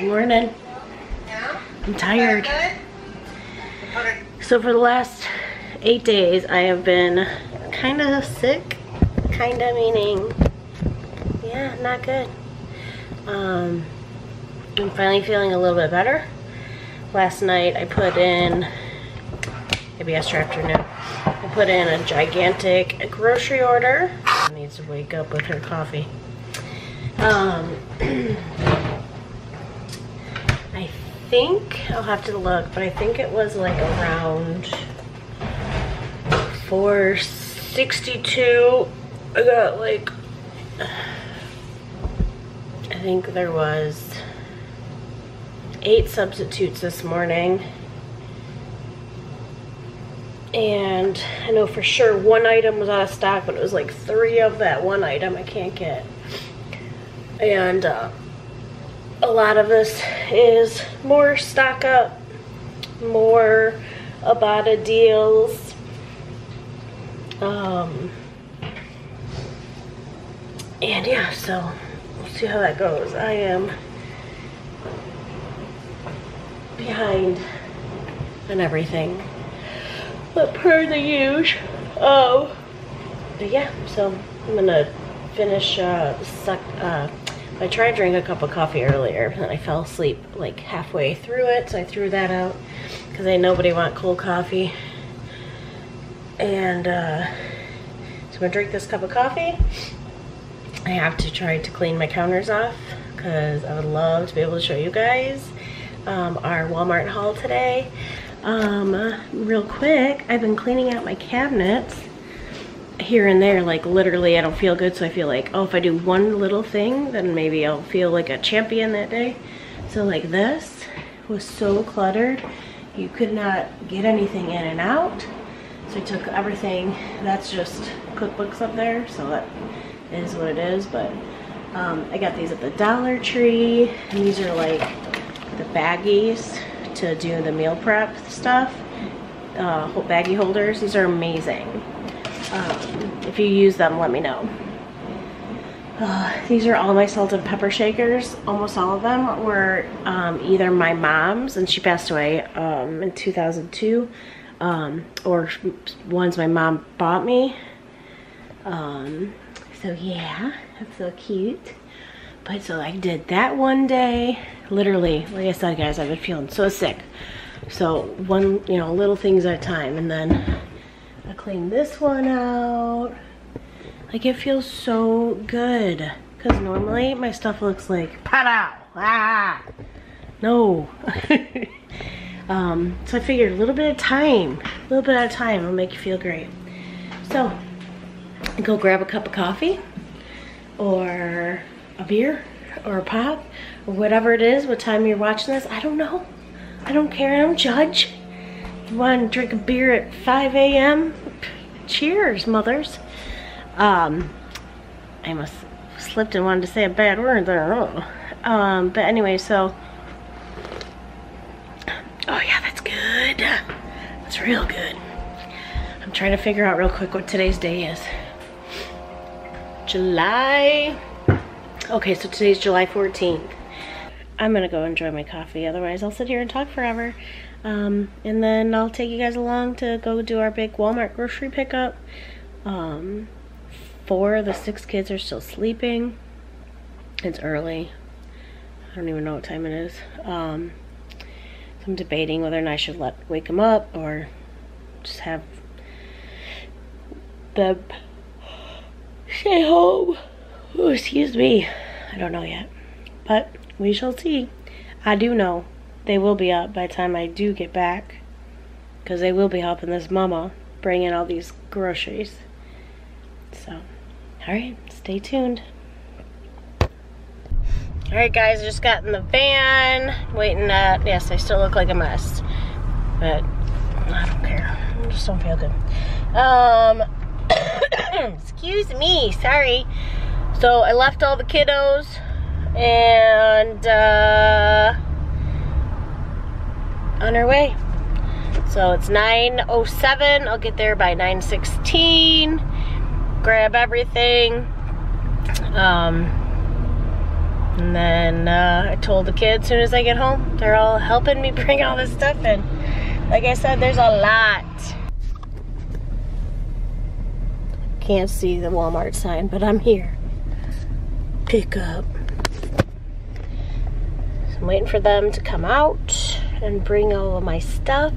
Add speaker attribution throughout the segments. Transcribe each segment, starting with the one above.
Speaker 1: Good morning. I'm tired. So for the last eight days, I have been kind of sick. Kind of meaning, yeah, not good. Um, I'm finally feeling a little bit better. Last night I put in, maybe yesterday afternoon, I put in a gigantic grocery order. She needs to wake up with her coffee. Um, think, I'll have to look, but I think it was like around 462. I got like, I think there was eight substitutes this morning. And I know for sure one item was out of stock, but it was like three of that one item I can't get. And uh, a lot of this is more stock up, more Ibotta deals. Um, and yeah, so we'll see how that goes. I am behind on everything, but per the use. Oh, but yeah, so I'm gonna finish uh, suck, uh, I tried to drink a cup of coffee earlier and I fell asleep like halfway through it, so I threw that out because I nobody want cold coffee. And uh, so I'm gonna drink this cup of coffee. I have to try to clean my counters off because I would love to be able to show you guys um, our Walmart haul today. Um, real quick, I've been cleaning out my cabinets here and there, like literally I don't feel good, so I feel like, oh, if I do one little thing, then maybe I'll feel like a champion that day. So like this was so cluttered, you could not get anything in and out. So I took everything, that's just cookbooks up there, so that is what it is, but um, I got these at the Dollar Tree, and these are like the baggies to do the meal prep stuff, uh, baggie holders. These are amazing. Um, if you use them, let me know. Uh, these are all my salt and pepper shakers. Almost all of them were um, either my mom's, and she passed away um, in 2002, um, or ones my mom bought me. Um, so yeah, that's so cute. But so I did that one day. Literally, like I said, guys, I've been feeling so sick. So one, you know, little things at a time, and then I clean this one out. Like it feels so good. Cause normally my stuff looks like pow ah no. um, so I figured a little bit of time, a little bit a time will make you feel great. So go grab a cup of coffee or a beer or a pop or whatever it is, what time you're watching this. I don't know. I don't care. I don't judge want to drink a beer at 5 a.m. Cheers, mothers. Um, I must slipped and wanted to say a bad word there. Oh. Um, but anyway, so. Oh yeah, that's good. That's real good. I'm trying to figure out real quick what today's day is. July. Okay, so today's July 14th. I'm gonna go enjoy my coffee, otherwise I'll sit here and talk forever. Um, and then I'll take you guys along to go do our big Walmart grocery pickup. Um, four of the six kids are still sleeping. It's early. I don't even know what time it is. Um, so I'm debating whether or not I should let wake them up or just have them stay home. Oh, excuse me. I don't know yet. But we shall see. I do know they will be up by the time I do get back. Because they will be helping this mama bring in all these groceries. So, alright, stay tuned. Alright guys, just got in the van, waiting at, yes, I still look like a mess. But, I don't care. I just don't feel good. Um, excuse me, sorry. So, I left all the kiddos, and, uh, on our way. So it's 9.07. I'll get there by 9.16. Grab everything. Um, And then uh, I told the kids as soon as I get home, they're all helping me bring all this stuff in. Like I said, there's a lot. Can't see the Walmart sign, but I'm here. Pick up. So I'm waiting for them to come out and bring all of my stuff.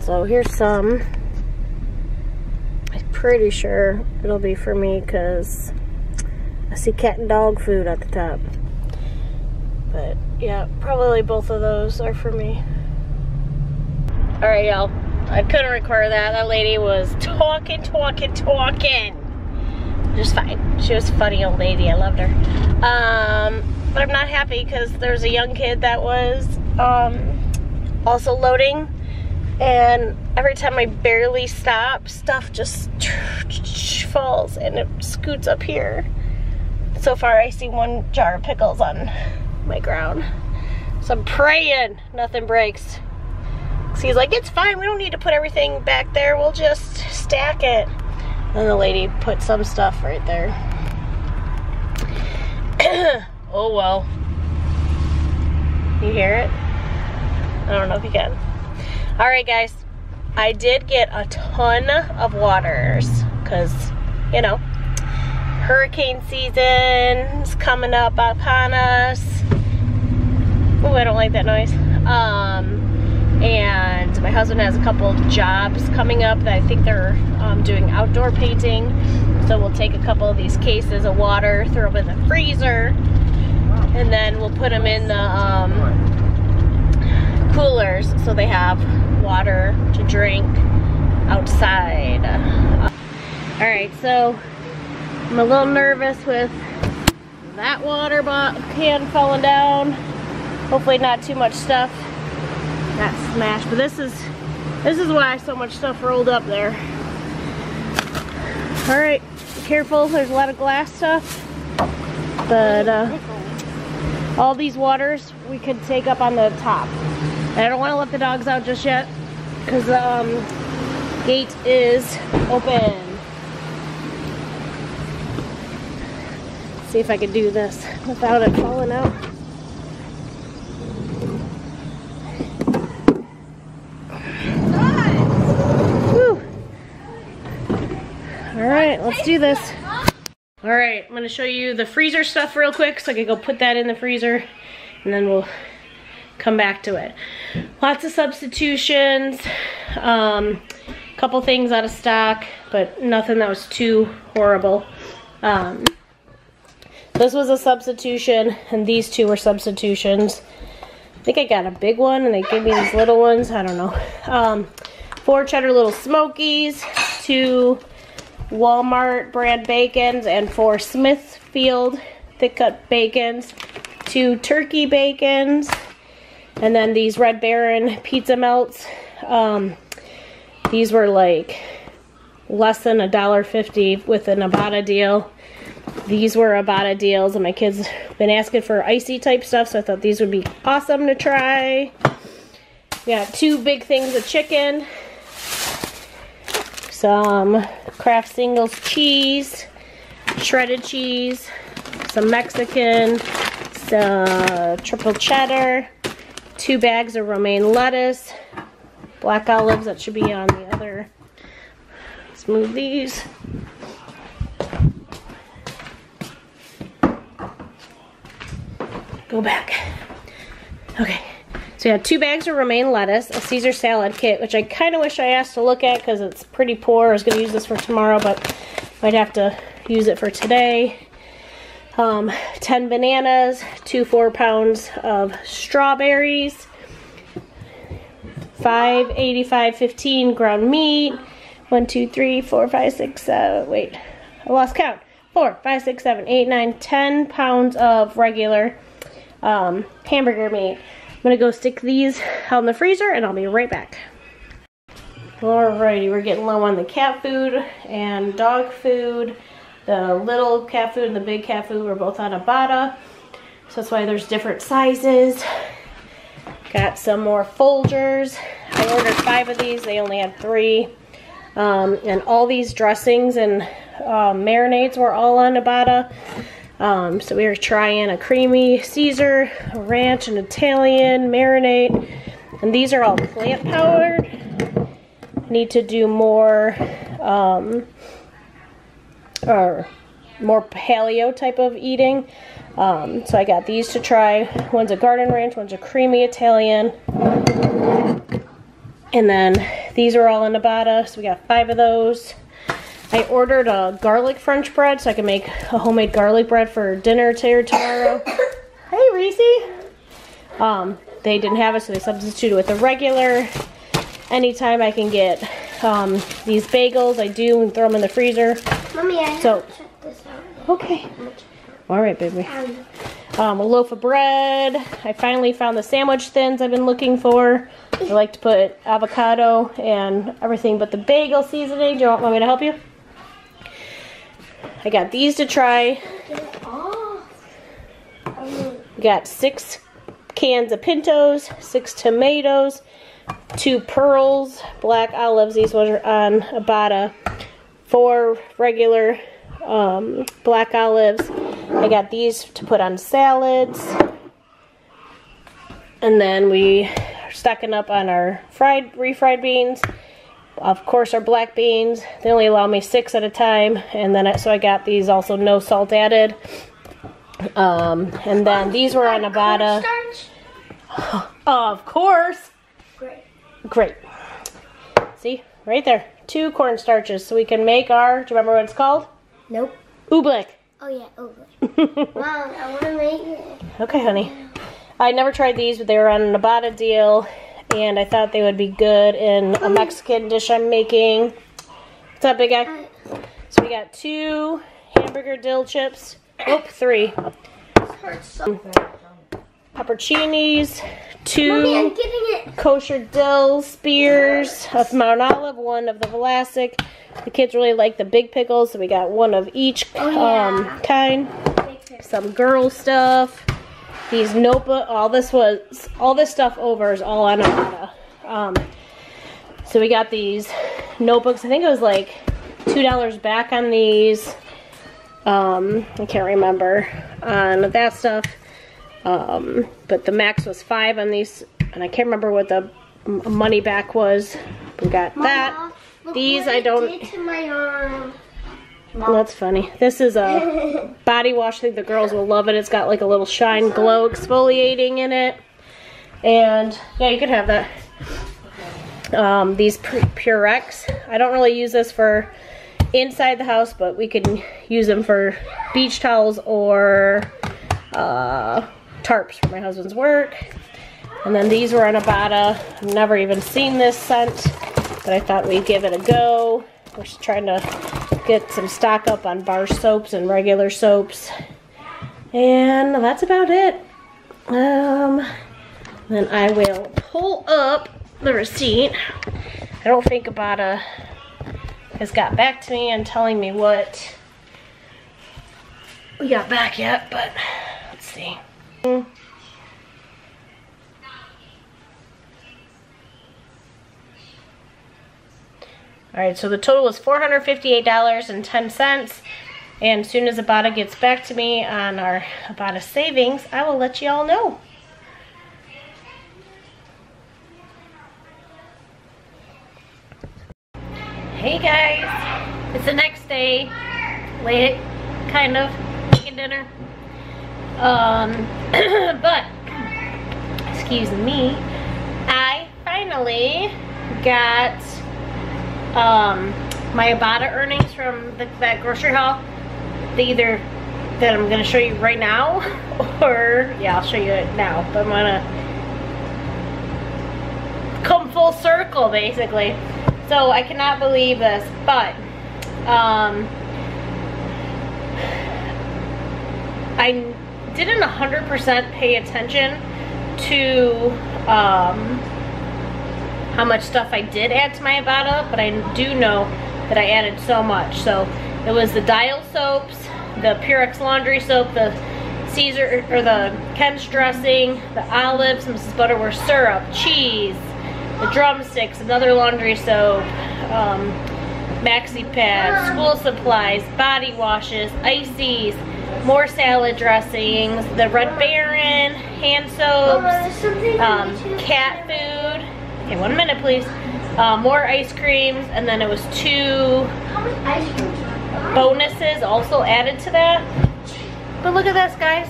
Speaker 1: So here's some. I'm pretty sure it'll be for me because I see cat and dog food at the top. But yeah, probably both of those are for me. All right, y'all. I couldn't record that. That lady was talking, talking, talking. Just fine. She was a funny old lady. I loved her. Um, but I'm not happy because there's a young kid that was um, also loading. And every time I barely stop, stuff just falls and it scoots up here. So far, I see one jar of pickles on my ground. So I'm praying nothing breaks. So he's like, it's fine, we don't need to put everything back there, we'll just stack it. And the lady put some stuff right there. oh well. You hear it? I don't know if you can. All right, guys. I did get a ton of waters because, you know, hurricane season is coming up upon us. Oh, I don't like that noise. Um, and my husband has a couple jobs coming up that I think they're um, doing outdoor painting. So we'll take a couple of these cases of water, throw them in the freezer, and then we'll put them in the um, coolers so they have water to drink outside. All right, so I'm a little nervous with that water can falling down. Hopefully not too much stuff got smashed. But this is this is why so much stuff rolled up there. All right, careful. There's a lot of glass stuff. But uh, all these waters we could take up on the top. And I don't want to let the dogs out just yet because the um, gate is open. Let's see if I can do this without it falling out. right, let's do this. All right, I'm gonna show you the freezer stuff real quick so I can go put that in the freezer and then we'll come back to it. Lots of substitutions, um, couple things out of stock, but nothing that was too horrible. Um, this was a substitution and these two were substitutions. I think I got a big one and they gave me these little ones, I don't know. Um, four cheddar little smokies, two Walmart brand bacons and four Smithfield thick cut bacons, two turkey bacons, and then these Red Baron pizza melts. Um, these were like less than a dollar fifty with an Ibotta deal. These were Ibotta deals, and my kids been asking for icy type stuff, so I thought these would be awesome to try. We got two big things of chicken some Kraft Singles cheese, shredded cheese, some Mexican, some triple cheddar, two bags of romaine lettuce, black olives that should be on the other. Let's move these. Go back. Okay. So yeah, two bags of romaine lettuce, a Caesar salad kit, which I kind of wish I asked to look at because it's pretty poor. I was going to use this for tomorrow, but might have to use it for today. Um, 10 bananas, two four pounds of strawberries, 585 15 ground meat, one, two, three, four, five, six, seven, wait, I lost count. Four, five, six, seven, eight, nine, ten pounds of regular um, hamburger meat. Gonna go stick these out in the freezer and I'll be right back. Alrighty, we're getting low on the cat food and dog food. The little cat food and the big cat food were both on Ibotta. So that's why there's different sizes. Got some more Folgers. I ordered five of these, they only had three. Um, and all these dressings and uh, marinades were all on Ibotta. Um, so we are trying a creamy Caesar, a ranch, an Italian, marinade. And these are all plant powered. Need to do more, um, or more paleo type of eating. Um, so I got these to try. One's a garden ranch, one's a creamy Italian. And then these are all in Ibotta, so we got five of those. I ordered a garlic French bread so I can make a homemade garlic bread for dinner today or tomorrow. hey, Reese. Um, they didn't have it, so they substituted with the regular. Anytime I can get um, these bagels, I do and throw them in the freezer.
Speaker 2: Mommy, I
Speaker 1: So-
Speaker 2: check this out.
Speaker 1: Okay. All right, baby.
Speaker 2: Um,
Speaker 1: Um, a loaf of bread. I finally found the sandwich thins I've been looking for. I like to put avocado and everything but the bagel seasoning. Do you want me to help you? I got these to try.
Speaker 2: get it off.
Speaker 1: We got six cans of pintos, six tomatoes, two pearls, black olives. These ones are on Ibotta. Four regular um, black olives. I got these to put on salads. And then we are stocking up on our fried, refried beans. Of course, our black beans. They only allow me six at a time. And then, I, so I got these also no salt added. Um, and then these were on Ibotta.
Speaker 2: Cornstarch?
Speaker 1: Of course.
Speaker 2: Great.
Speaker 1: Great. See, right there. Two cornstarches so we can make our, do you remember what it's called?
Speaker 2: Nope.
Speaker 1: Oobleck.
Speaker 2: Oh yeah, over. Mom, I want to make it.
Speaker 1: Okay, honey. I never tried these, but they were on a Ibotta deal, and I thought they would be good in a Mexican dish I'm making. What's up, big guy? So we got two hamburger dill chips. Oh, three.
Speaker 2: this hurts so
Speaker 1: Pepperoncinis,
Speaker 2: Mommy,
Speaker 1: two
Speaker 2: it.
Speaker 1: kosher dill spears of Mount Olive, one of the Vlasic. The kids really like the big pickles, so we got one of each
Speaker 2: Oh, yeah.
Speaker 1: um, kind. Some girl stuff. These notebook, all this was, all this stuff over is all on Ibotta. Um, so we got these notebooks. I think it was like two dollars back on these. Um, I can't remember on that stuff. Um, but the max was five on these, and I can't remember what the money back was. We got that.
Speaker 2: Mama, look
Speaker 1: These I don't-
Speaker 2: did to my arm.
Speaker 1: That's funny. This is a body wash. I think the girls will love it. It's got like a little shine glow exfoliating in it. And yeah, you can have that. Um, these Purex. I don't really use this for inside the house, but we can use them for beach towels or uh, tarps for my husband's work. And then these were on Ibotta. I've never even seen this scent, but I thought we'd give it a go. We're trying to get some stock up on bar soaps and regular soaps. And that's about it. Um, then I will pull up the receipt. I don't think Ibotta has got back to me and telling me what we got back yet, but let's see. All right, so the total was $458.10. And as soon as Ibotta gets back to me on our Ibotta savings, I will let you all know. Hey guys, it's the next day, late, kind of, making dinner. Um, but, excuse me, I finally got um, my Ibotta earnings from the, that grocery haul. They either that I'm gonna show you right now, or yeah, I'll show you it now. But I'm gonna come full circle, basically. So I cannot believe this, but um, I didn't 100% pay attention to um, how much stuff I did add to my Ibotta, but I do know that I added so much. So it was the Dial soaps, the Purex laundry soap, the Caesar or the Ken's dressing, the olives, Mrs. Butterworth syrup, cheese, the drumsticks, another laundry soap, um, maxi pads, school supplies, body washes, ices, more salad dressings, the Red Baron, hand soaps, um, cat food. Okay, one minute please. Uh, more ice creams, and then it was two
Speaker 2: How much ice cream? do I buy?
Speaker 1: bonuses also added to that. But look at this, guys.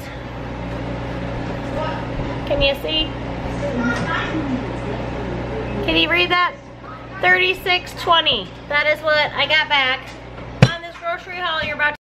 Speaker 1: Can you see? Can you read that? 36.20. That is what I got back on this grocery haul you're about to